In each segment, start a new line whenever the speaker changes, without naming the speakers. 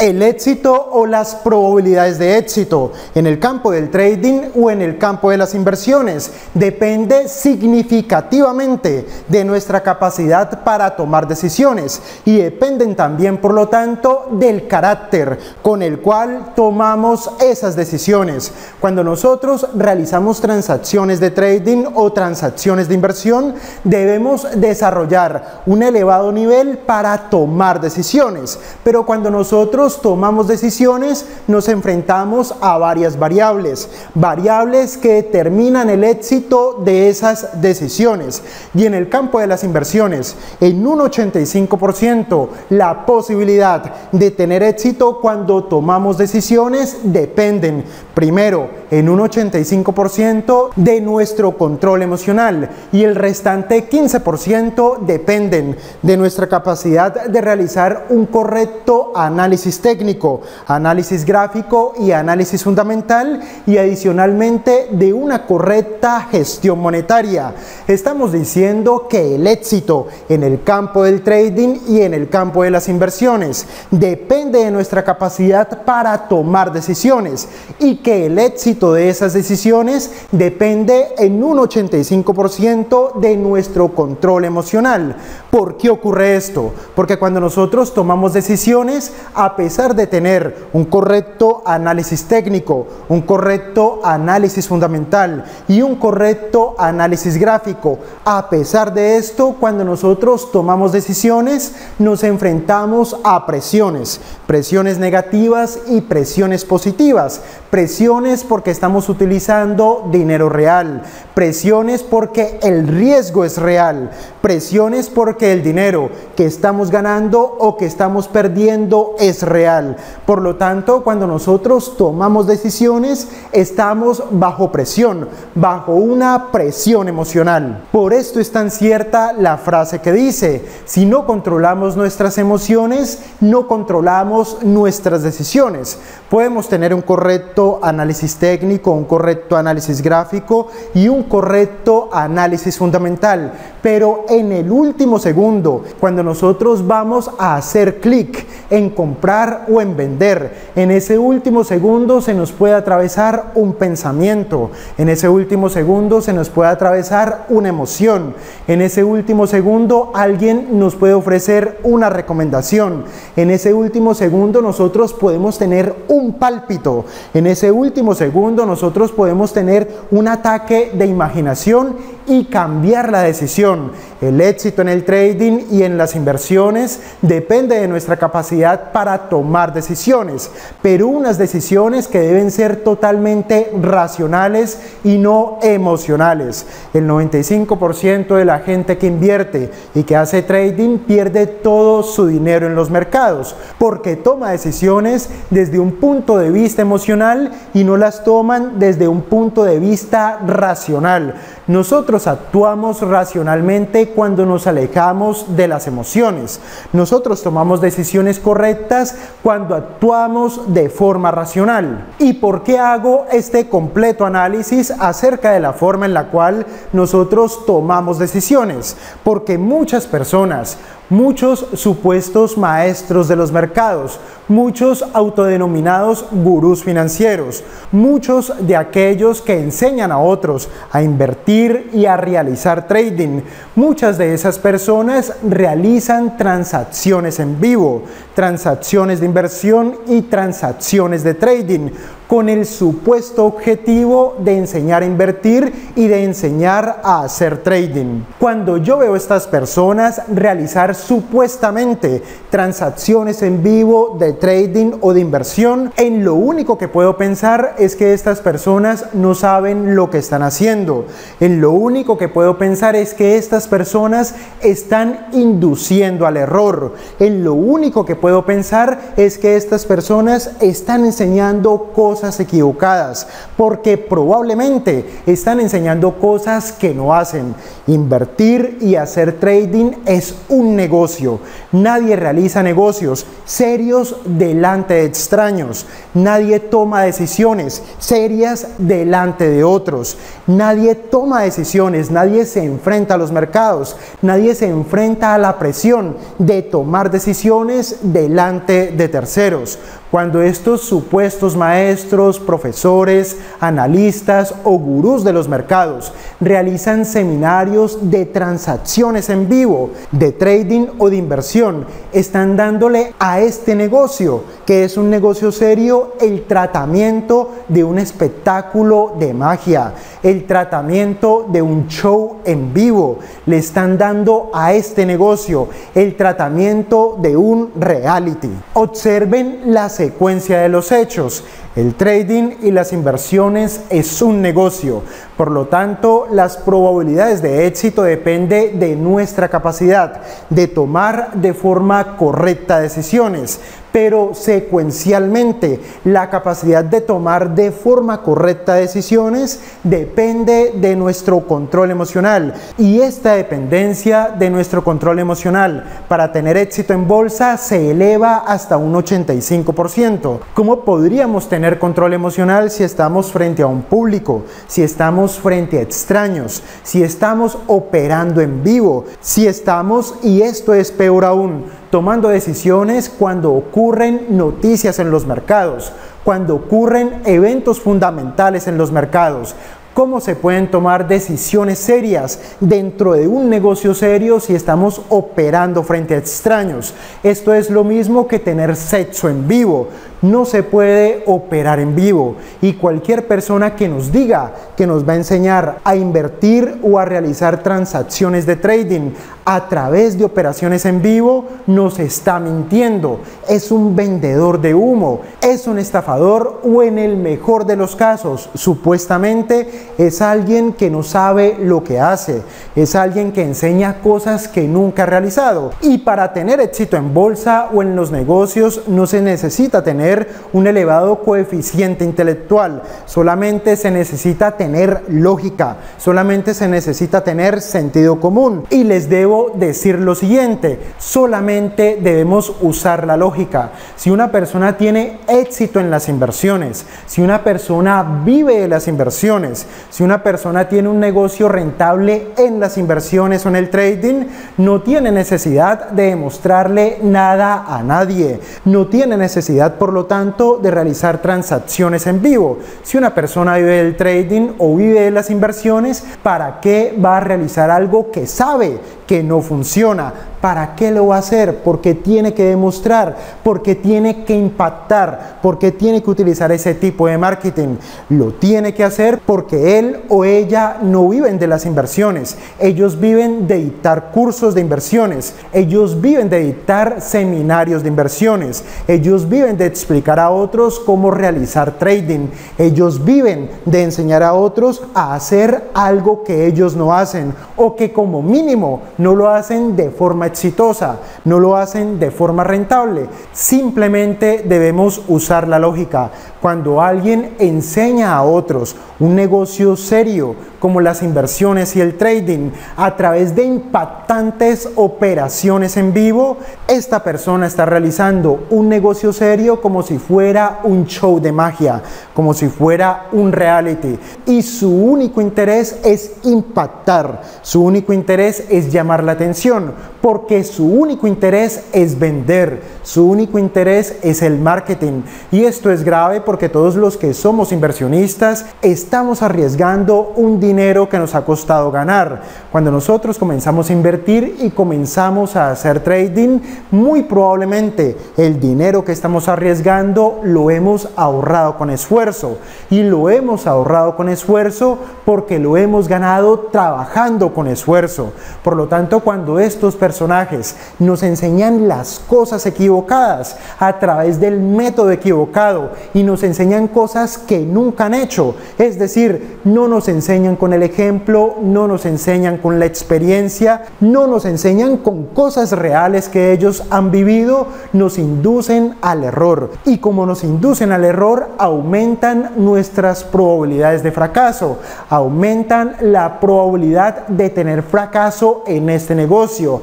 el éxito o las probabilidades de éxito en el campo del trading o en el campo de las inversiones depende significativamente de nuestra capacidad para tomar decisiones y dependen también por lo tanto del carácter con el cual tomamos esas decisiones. Cuando nosotros realizamos transacciones de trading o transacciones de inversión debemos desarrollar un elevado nivel para tomar decisiones, pero cuando nosotros tomamos decisiones, nos enfrentamos a varias variables, variables que determinan el éxito de esas decisiones. Y en el campo de las inversiones, en un 85%, la posibilidad de tener éxito cuando tomamos decisiones dependen, primero, en un 85% de nuestro control emocional y el restante 15% dependen de nuestra capacidad de realizar un correcto análisis técnico, análisis gráfico y análisis fundamental y adicionalmente de una correcta gestión monetaria. Estamos diciendo que el éxito en el campo del trading y en el campo de las inversiones depende de nuestra capacidad para tomar decisiones y que el éxito de esas decisiones depende en un 85% de nuestro control emocional. ¿Por qué ocurre esto? Porque cuando nosotros tomamos decisiones, a pesar de tener un correcto análisis técnico, un correcto análisis fundamental y un correcto análisis gráfico, a pesar de esto, cuando nosotros tomamos decisiones, nos enfrentamos a presiones, presiones negativas y presiones positivas, presiones porque estamos utilizando dinero real, presiones porque el riesgo es real, presiones porque el dinero que estamos ganando o que estamos perdiendo es real por lo tanto, cuando nosotros tomamos decisiones, estamos bajo presión, bajo una presión emocional. Por esto es tan cierta la frase que dice, si no controlamos nuestras emociones, no controlamos nuestras decisiones. Podemos tener un correcto análisis técnico, un correcto análisis gráfico y un correcto análisis fundamental, pero en el último segundo, cuando nosotros vamos a hacer clic en comprar o en vender. En ese último segundo se nos puede atravesar un pensamiento, en ese último segundo se nos puede atravesar una emoción, en ese último segundo alguien nos puede ofrecer una recomendación, en ese último segundo nosotros podemos tener un pálpito, en ese último segundo nosotros podemos tener un ataque de imaginación y cambiar la decisión. El éxito en el trading y en las inversiones depende de nuestra capacidad para tomar decisiones, pero unas decisiones que deben ser totalmente racionales y no emocionales. El 95% de la gente que invierte y que hace trading pierde todo su dinero en los mercados porque toma decisiones desde un punto de vista emocional y no las toman desde un punto de vista racional. Nosotros actuamos racionalmente cuando nos alejamos de las emociones. Nosotros tomamos decisiones correctas cuando actuamos de forma racional. ¿Y por qué hago este completo análisis acerca de la forma en la cual nosotros tomamos decisiones? Porque muchas personas muchos supuestos maestros de los mercados, muchos autodenominados gurús financieros, muchos de aquellos que enseñan a otros a invertir y a realizar trading. Muchas de esas personas realizan transacciones en vivo, transacciones de inversión y transacciones de trading con el supuesto objetivo de enseñar a invertir y de enseñar a hacer trading. Cuando yo veo a estas personas realizar supuestamente transacciones en vivo de trading o de inversión, en lo único que puedo pensar es que estas personas no saben lo que están haciendo. En lo único que puedo pensar es que estas personas están induciendo al error. En lo único que puedo pensar es que estas personas están enseñando cosas cosas equivocadas, porque probablemente están enseñando cosas que no hacen. Invertir y hacer trading es un negocio. Nadie realiza negocios serios delante de extraños. Nadie toma decisiones serias delante de otros. Nadie toma decisiones, nadie se enfrenta a los mercados, nadie se enfrenta a la presión de tomar decisiones delante de terceros. Cuando estos supuestos maestros, profesores, analistas o gurús de los mercados realizan seminarios de transacciones en vivo, de trading o de inversión, están dándole a este negocio, que es un negocio serio, el tratamiento de un espectáculo de magia, el tratamiento de un show en vivo. Le están dando a este negocio el tratamiento de un reality. Observen las secuencia de los hechos. El trading y las inversiones es un negocio, por lo tanto las probabilidades de éxito depende de nuestra capacidad de tomar de forma correcta decisiones, pero secuencialmente la capacidad de tomar de forma correcta decisiones depende de nuestro control emocional y esta dependencia de nuestro control emocional para tener éxito en bolsa se eleva hasta un 85%. ¿Cómo podríamos tener control emocional si estamos frente a un público, si estamos frente a extraños, si estamos operando en vivo, si estamos, y esto es peor aún, tomando decisiones cuando ocurren noticias en los mercados, cuando ocurren eventos fundamentales en los mercados, cómo se pueden tomar decisiones serias dentro de un negocio serio si estamos operando frente a extraños. Esto es lo mismo que tener sexo en vivo no se puede operar en vivo. Y cualquier persona que nos diga que nos va a enseñar a invertir o a realizar transacciones de trading a través de operaciones en vivo nos está mintiendo, es un vendedor de humo, es un estafador o en el mejor de los casos supuestamente es alguien que no sabe lo que hace, es alguien que enseña cosas que nunca ha realizado. Y para tener éxito en bolsa o en los negocios no se necesita tener un elevado coeficiente intelectual, solamente se necesita tener lógica, solamente se necesita tener sentido común. Y les debo decir lo siguiente, solamente debemos usar la lógica. Si una persona tiene éxito en las inversiones, si una persona vive de las inversiones, si una persona tiene un negocio rentable en las inversiones o en el trading, no tiene necesidad de demostrarle nada a nadie, no tiene necesidad por lo tanto de realizar transacciones en vivo. Si una persona vive del trading o vive de las inversiones, ¿para qué va a realizar algo que sabe que no funciona? ¿Para qué lo va a hacer? Porque tiene que demostrar, porque tiene que impactar, porque tiene que utilizar ese tipo de marketing. Lo tiene que hacer porque él o ella no viven de las inversiones. Ellos viven de dictar cursos de inversiones. Ellos viven de dictar seminarios de inversiones. Ellos viven de explicar a otros cómo realizar trading. Ellos viven de enseñar a otros a hacer algo que ellos no hacen o que como mínimo no lo hacen de forma exitosa, no lo hacen de forma rentable. Simplemente debemos usar la lógica. Cuando alguien enseña a otros un negocio serio como las inversiones y el trading a través de impactantes operaciones en vivo, esta persona está realizando un negocio serio como si fuera un show de magia, como si fuera un reality. Y su único interés es impactar, su único interés es llamar la atención, porque su único interés es vender, su único interés es el marketing. Y esto es grave porque todos los que somos inversionistas estamos arriesgando un dinero que nos ha costado ganar. Cuando nosotros comenzamos a invertir y comenzamos a hacer trading, muy probablemente el dinero que estamos arriesgando lo hemos ahorrado con esfuerzo. Y lo hemos ahorrado con esfuerzo porque lo hemos ganado trabajando con esfuerzo. Por lo tanto, cuando estos personajes nos enseñan las cosas equivocadas a través del método equivocado y nos enseñan cosas que nunca han hecho. Es decir, no nos enseñan con el ejemplo, no nos enseñan con la experiencia, no nos enseñan con cosas reales que ellos han vivido, nos inducen al error. Y como nos inducen al error, aumentan nuestras probabilidades de fracaso, aumentan la probabilidad de tener fracaso en este negocio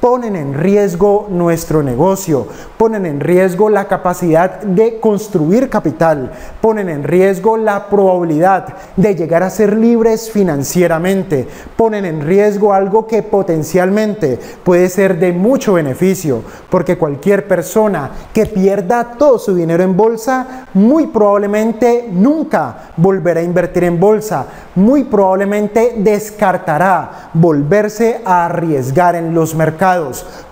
ponen en riesgo nuestro negocio, ponen en riesgo la capacidad de construir capital, ponen en riesgo la probabilidad de llegar a ser libres financieramente, ponen en riesgo algo que potencialmente puede ser de mucho beneficio, porque cualquier persona que pierda todo su dinero en bolsa, muy probablemente nunca volverá a invertir en bolsa, muy probablemente descartará volverse a arriesgar en los mercados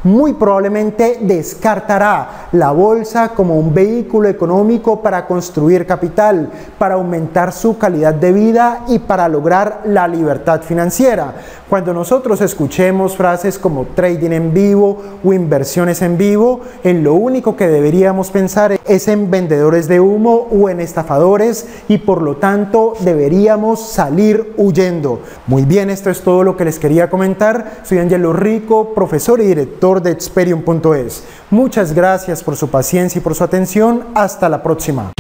muy probablemente descartará la bolsa como un vehículo económico para construir capital, para aumentar su calidad de vida y para lograr la libertad financiera. Cuando nosotros escuchemos frases como trading en vivo o inversiones en vivo, en lo único que deberíamos pensar es en vendedores de humo o en estafadores y por lo tanto deberíamos salir huyendo. Muy bien, esto es todo lo que les quería comentar. Soy Angelo Rico, y director de Experium.es. Muchas gracias por su paciencia y por su atención. Hasta la próxima.